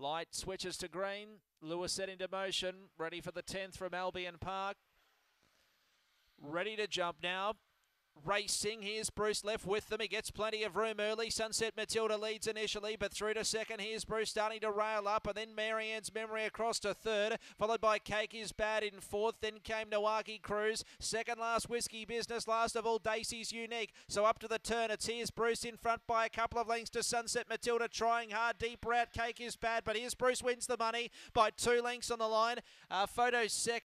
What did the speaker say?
Light switches to green. Lewis set into motion. Ready for the 10th from Albion Park. Ready to jump now. Racing, here's Bruce left with them. He gets plenty of room early. Sunset Matilda leads initially, but through to second. Here's Bruce starting to rail up, and then Marianne's Memory across to third, followed by Cake is Bad in fourth. Then came Nawaki Cruise. Second last Whiskey Business. Last of all, Dacey's Unique. So up to the turn, it's here's Bruce in front by a couple of lengths to Sunset Matilda, trying hard. Deep route, Cake is Bad, but here's Bruce wins the money by two lengths on the line. Uh, photo second.